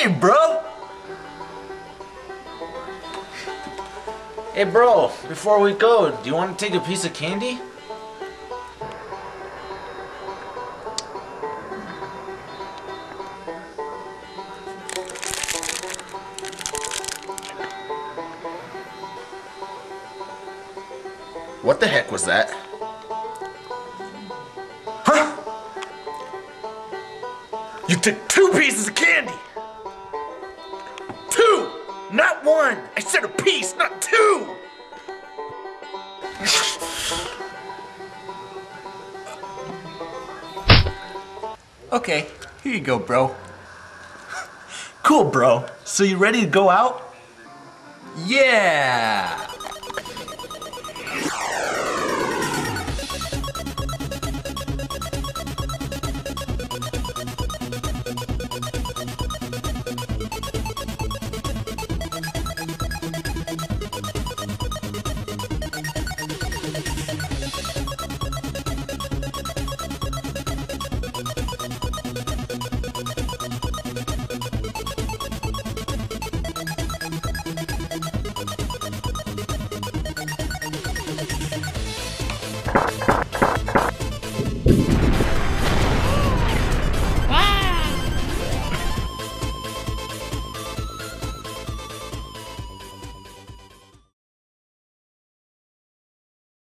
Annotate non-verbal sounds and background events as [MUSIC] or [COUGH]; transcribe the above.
Hey, bro! Hey, bro, before we go, do you want to take a piece of candy? What the heck was that? Huh? You took two pieces of candy! Not one! I said a piece, not two! Okay, here you go, bro. [LAUGHS] Cool, bro. So you ready to go out? Yeah!